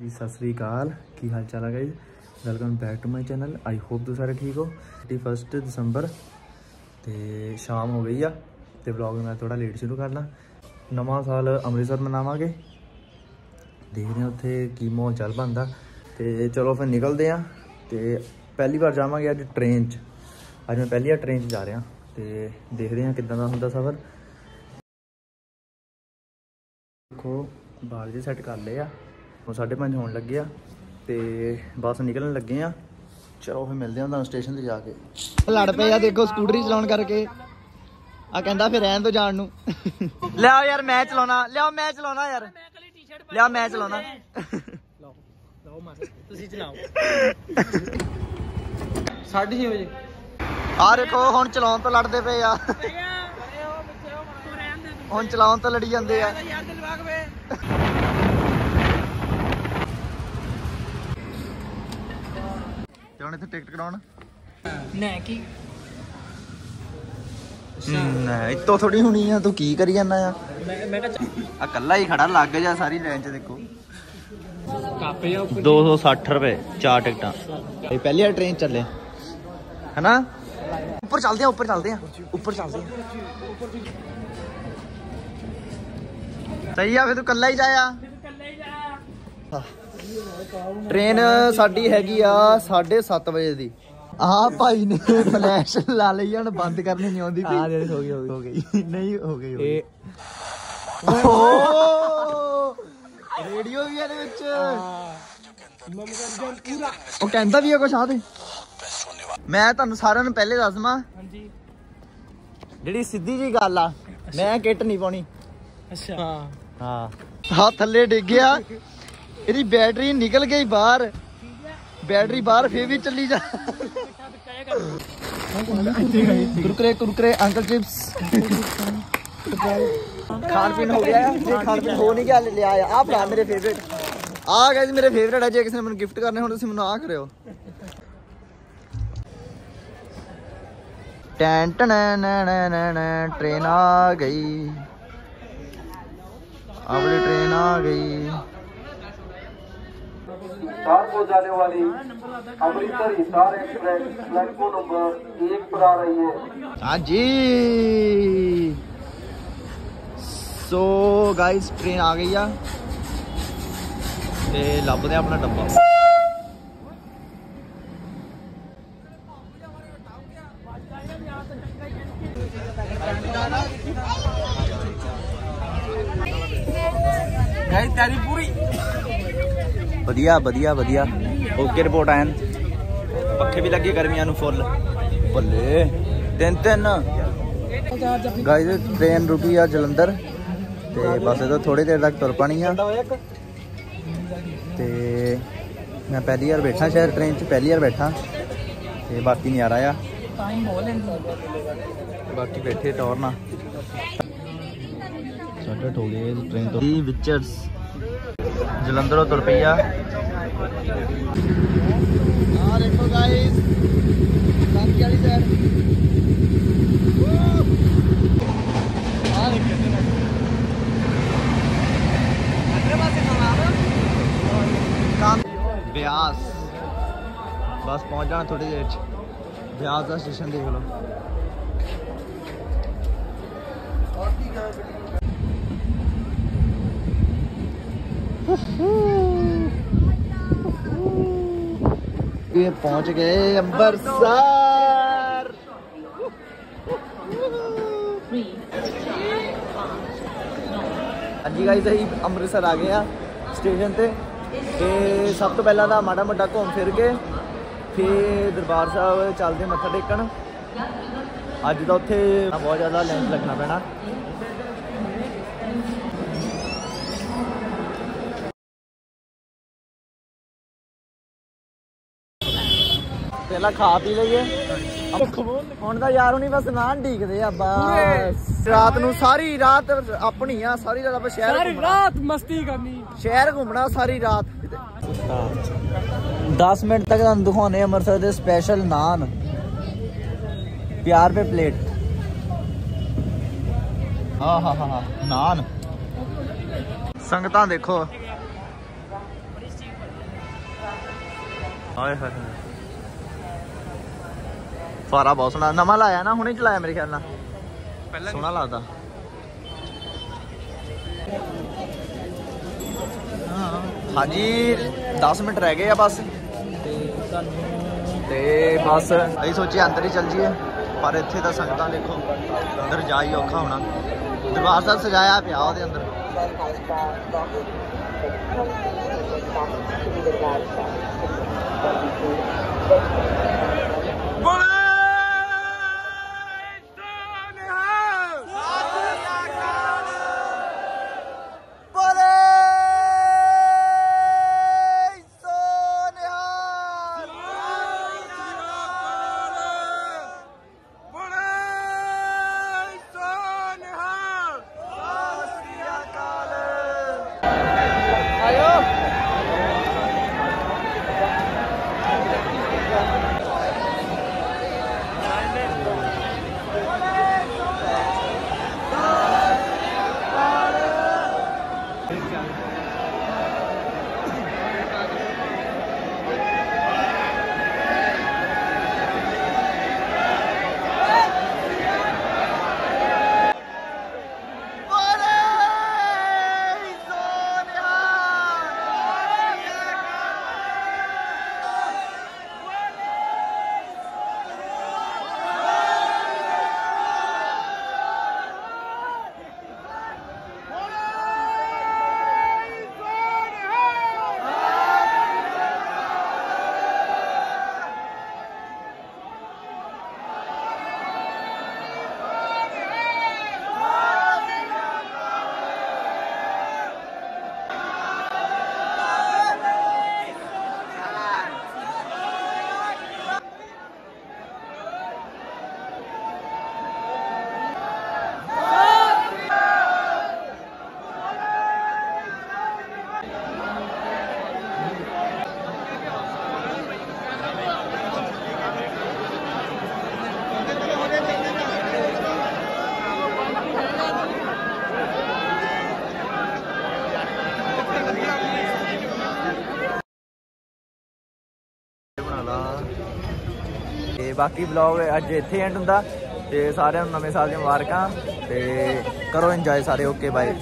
ਜੀ, ਸਤਿ ਸ੍ਰੀ ਅਕਾਲ। ਕੀ ਹਾਲ ਚਾਲ ਹੈ guys welcome back to my channel I hope ਤੁਸੀਂ ਸਾਰੇ ਠੀਕ ਹੋ। 31 ਦਸੰਬਰ ਤੇ ਸ਼ਾਮ ਹੋ ਗਈ ਆ ਤੇ ਵਲੌਗ ਮੈਂ ਥੋੜਾ ਲੇਟ ਸ਼ੁਰੂ ਕਰਨਾ। ਨਵਾਂ ਸਾਲ ਅੰਮ੍ਰਿਤਸਰ ਮਨਾਵਾਂਗੇ। ਦੇਖਦੇ ਹਾਂ ਉੱਥੇ ਕੀ ਮਾਹੌਲ ਚੱਲ ਪੈਂਦਾ ਤੇ ਚਲੋ ਫਿਰ ਨਿਕਲਦੇ ਆ ਤੇ ਪਹਿਲੀ ਵਾਰ ਜਾਵਾਂਗੇ ਅੱਜ ਟ੍ਰੇਨ 'ਚ। ਅੱਜ ਮੈਂ ਪਹਿਲੀ ਵਾਰ ਟ੍ਰੇਨ 'ਚ ਜਾ ਰਿਹਾ। ਤੇ ਦੇਖਦੇ ਹਾਂ ਕਿੱਦਾਂ ਦਾ ਹੁੰਦਾ ਸਫ਼ਰ। ਦੇਖੋ, ਬਾਲ ਜੇ ਸੈੱਟ ਕਰ ਲਏ ਆ। ਹੁਣ 5:30 ਹੋਣ ਲੱਗੇ ਆ ਤੇ ਬਸ ਨਿਕਲਣ ਲੱਗੇ ਆ। ਚਲੋ ਫਿਰ ਮਿਲਦੇ ਹਾਂ ਤੁਹਾਨੂੰ ਸਟੇਸ਼ਨ ਤੇ ਜਾ ਕੇ। ਲੜ ਪਏ ਆ ਦੇਖੋ ਸਕੂਟਰੀ ਚਲਾਉਣ ਕਰਕੇ। ਆ ਕਹਿੰਦਾ ਫਿਰ ਰਹਿਣ ਤੋਂ ਜਾਣ ਨੂੰ। ਲਿਆਓ ਯਾਰ ਮੈਂ ਚਲਾਉਣਾ। ਲਿਆਓ ਮੈਂ ਚਲਾਉਣਾ ਯਾਰ। ਲਿਆ ਮੈਂ ਚਲਾਉਣਾ। ਤੁਸੀਂ ਚਲਾਓ। 6:30 ਵਜੇ। ਆ ਦੇਖੋ ਹੁਣ ਚਲਾਉਣ ਤੋਂ ਲੜਦੇ ਪਏ ਆ। ਹੁਣ ਚਲਾਉਣ ਤੋਂ ਲੜੀ ਜਾਂਦੇ ਆ। ਯਾਰ ਦਿਲਵਾਗ ਵੇ ਤੇ ਹੁਣ ਇੱਥੇ ਟਿਕਟ ਕਰਾਉਣ? ਨਾ ਕੀ ਨਾ ਇੱਥੋਂ ਥੋੜੀ ਹੋਣੀ ਆ ਤੂੰ ਕੀ ਕਰੀ ਜਾਂਦਾ ਆ? ਮੈਂ ਮੈਂ ਕਹ ਆ ਕੱਲਾ ਹੀ ਖੜਾ ਲੱਗ ਜਾ ਸਾਰੀ ਲਾਈਨ 'ਚ ਦੇਖੋ। ਕਾਪੇ ਆ 260 ਰੁਪਏ ਚਾਰ ਟਿਕਟਾਂ। ਇਹ ਪਹਿਲੀ ਵਾਰ ਟ੍ਰੇਨ ਚੱਲੇ। ਹੈਨਾ? ਉੱਪਰ ਚੱਲਦੇ ਆ ਉੱਪਰ ਚੱਲਦੇ ਆ। ਉੱਪਰ ਚੱਲਦੇ ਆ। ਸਹੀ ਆ ਫੇ ਤੂੰ ਕੱਲਾ ਹੀ ਜਾਇਆ। ਟ੍ਰੇਨ ਸਾਡੀ ਹੈਗੀ ਆ 7:30 ਵਜੇ ਦੀ। ਆਹ ਭਾਈ ਨੇ ਫਲੈਸ਼ ਲਾ ਲਈ ਹੁਣ ਬੰਦ ਕਰਨੀ ਨਹੀਂ ਆਉਂਦੀ ਜਿਹੜੀ ਹੋ ਗਈ, ਹੋ ਗਈ। ਹੋ ਗਈ। ਨਹੀਂ ਹੋ ਗਈ ਹੋ ਗਈ। ਇਹ ਓ ਰੇਡੀਓ ਵੀ ਇਹਦੇ ਵਿੱਚ। ਉਹ ਕਹਿੰਦਾ ਵੀ ਆ ਕੁਛ ਆ ਤੇ ਮੈਂ ਤੁਹਾਨੂੰ ਸਾਰਿਆਂ ਨੂੰ ਪਹਿਲੇ ਦੱਸ ਦਵਾਂ। ਹਾਂਜੀ। ਜਿਹੜੀ ਸਿੱਧੀ ਜੀ ਗੱਲ ਆ ਮੈਂ ਕਿੱਟ ਨਹੀਂ ਪਾਉਣੀ। ਅੱਛਾ। ਹਾਂ। ਹਾਂ। ਹਾਂ ਥੱਲੇ ਡਿੱਗ ਗਿਆ। ਇਹਦੀ ਬੈਟਰੀ ਨਿਕਲ ਗਈ ਬਾਹਰ। ਬੈਟਰੀ ਬਾਹਰ ਫੇਰ ਵੀ ਚੱਲੀ ਜਾ। ਕੁਰਕਰੇ ਕੁਰਕਰੇ ਅੰਕਲ ਚਿਪਸ ਖਾਣ ਪੀਣ ਹੋ ਗਿਆ। ਹੈ? ਜੇ ਖਾਣ ਪੀਣ ਹੋ ਨਹੀਂ ਗਿਆ, ਲਿਆ ਆ। ਆਹ ਭਰਾ ਮੇਰੇ ਫੇਵਰੇਟ ਆ ਗਾਇਸ ਮੇਰੇ ਫੇਵਰੇਟ ਆ। ਜੇ ਕਿਸੇ ਨੇ ਮੈਨੂੰ ਗਿਫਟ ਕਰਨੇ ਹੋਣ, ਤੁਸੀਂ ਮੈਨੂੰ ਆ ਕਰਿਓ। ਟੈਨ ਟਨ ਟ੍ਰੇਨ ਆ ਗਈ। ਆਪਣੀ ਟ੍ਰੇਨ ਆ ਗਈ। हिसार को जाने वाली Amritsar Hisar express platform number एक पर आ रही है ਹਾਂਜੀ ਸੋ ਗਾਇਸ ਟ੍ਰੇਨ ਆ ਗਈ ਆ ਤੇ ਲੱਭਦੇ ਆ ਆਪਣਾ ਡੱਬਾ ਗਾਇਸ ਤੇਰੀ ਪੂਰੀ ਵਧੀਆ ਵਧੀਆ ਵਧੀਆ। ਓਕੇ ਰਿਪੋਰਟ ਆਇਨ ਪੱਖੇ ਵੀ ਲੱਗੇ ਗਰਮੀਆਂ ਨੂੰ ਫੁੱਲ। ਬੱਲੇ ਤਿੰਨ ਤਿੰਨ। ਗਾਇਸ ਟ੍ਰੇਨ ਰੁਕੀ ਆ ਜਲੰਧਰ। ਤੇ ਬਸ ਇਹਦਾ ਥੋੜੀ ਦੇਰ ਤੱਕ ਤੁਰ ਪਾਣੀ ਆ। ਤੇ ਮੈਂ ਪਹਿਲੀ ਵਾਰ ਬੈਠਾ ਸ਼ਾਇਦ ਟ੍ਰੇਨ 'ਚ ਪਹਿਲੀ ਵਾਰ ਬੈਠਾ। ਤੇ ਬਾਕੀ ਨਹੀਂ ਆ। ਰਿਹਾ ਆ ਟਾਈਮ ਬਹੁਤ ਲੈਂਦੀ ਬਾਕੀ ਬੈਠੇ ਟੌਰ ਨਾਲ। ਸਾਡਾ ਹੋ ਗਏ ਟ੍ਰੇਨ ਤੋਂ। ਵਿਚਰਸ ਜਲੰਧਰੋਂ ਤੁਰ ਪਈ ਆ ਆ ਦੇਖੋ ਗਾਇਸ ਬਾਕੀ ਵਾਲੀ ਸਾਈਡ ਆ ਦੇਖੋ ਕੰਮ ਬਿਆਸ ਬਸ ਪਹੁੰਚ ਜਾਣਾ ਥੋੜੀ ਦੇਰ ਚ ਬਿਆਸ ਦਾ ਸਟੇਸ਼ਨ ਦੇਖ ਲਓ ਇਹ ਪਹੁੰਚ ਗਏ ਅੰਬਰਸਰ। ਹਾਂਜੀ ਗਾਇਸ ਅਸੀਂ ਅੰਮ੍ਰਿਤਸਰ ਆ ਗਏ ਆ ਸਟੇਸ਼ਨ ਤੇ। ਤੇ ਸਭ ਤੋਂ ਪਹਿਲਾਂ ਤਾਂ ਮਾੜਾ ਮੋਟਾ ਘੁੰਮ ਫਿਰ ਕੇ, ਫਿਰ ਦਰਬਾਰ ਸਾਹਿਬ ਚੱਲਦੇ ਮੱਥਾ ਟੇਕਣ। ਅੱਜ ਤਾਂ ਉੱਥੇ ਬਹੁਤ ਜ਼ਿਆਦਾ ਲਾਈਨ ਲੱਗਣਾ ਪੈਣਾ। ਪਹਿਲਾਂ ਖਾ ਪੀ ਲਈਏ। ਹੁਣ ਤਾਂ ਯਾਰ ਹੁਣੀ ਬਸ ਨਾਂ ਢੀਕਦੇ ਆ ਬਸ। ਰਾਤ ਨੂੰ ਸਾਰੀ ਰਾਤ ਆਪਣੀ ਆ ਸਾਰੀ ਰਾਤ ਆਪਾਂ ਸ਼ਹਿਰ ਸਾਰੀ। ਰਾਤ ਮਸਤੀ ਕਰਨੀ। ਸ਼ਹਿਰ ਘੁੰਮਣਾ ਸਾਰੀ ਰਾਤ। 10 ਮਿੰਟ ਤੱਕ ਤੁਹਾਨੂੰ ਦਿਖਾਉਣੇ ਅੰਮ੍ਰਿਤਸਰ ਦੇ ਸਪੈਸ਼ਲ ਨਾਨ। ਪਿਆਰ ਪੇ ਪਲੇਟ ਆ ਹਾ ਹਾ ਹਾ ਨਾਨ। ਸੰਗਤਾਂ ਦੇਖੋ। ਹਾਏ ਹਾਏ। ਫਾਰਾ ਬਹੁਤ ਸੋਹਣਾ ਨਵਾਂ ਲਾਇਆ ਨਾ ਹੁਣੇ ਚਲਾਇਆ ਮੇਰੇ ਖਿਆਲ ਨਾਲ। ਪਹਿਲਾਂ ਸੋਹਣਾ ਲੱਗਦਾ। ਹਾਂਜੀ 10 ਮਿੰਟ ਰਹਿ ਗਏ ਆ ਬਸ। ਤੇ ਬਸ ਅਸੀਂ ਸੋਚਿਆ ਅੰਦਰ ਹੀ ਚੱਲ ਜੀਏ ਪਰ ਇੱਥੇ ਤਾਂ ਸੰਗਤਾਂ ਦੇਖੋ ਅੰਦਰ ਜਾ ਹੀ ਔਖਾ ਹੋਣਾ। ਦਰਬਾਰ ਸਾਹਿਬ ਸਜਾਇਆ ਪਿਆ ਉਹਦੇ ਅੰਦਰ। ਲਾ ਤੇ ਬਾਕੀ ਵਲੌਗ ਅੱਜ ਇੱਥੇ ਐਂਡ ਹੁੰਦਾ ਤੇ ਸਾਰਿਆਂ ਨੂੰ ਨਵੇਂ ਸਾਲ ਦੀਆਂ ਮੁਬਾਰਕਾਂ ਤੇ ਕਰੋ ਇੰਜੋਏ ਸਾਰੇ ਓਕੇ ਬਾਏ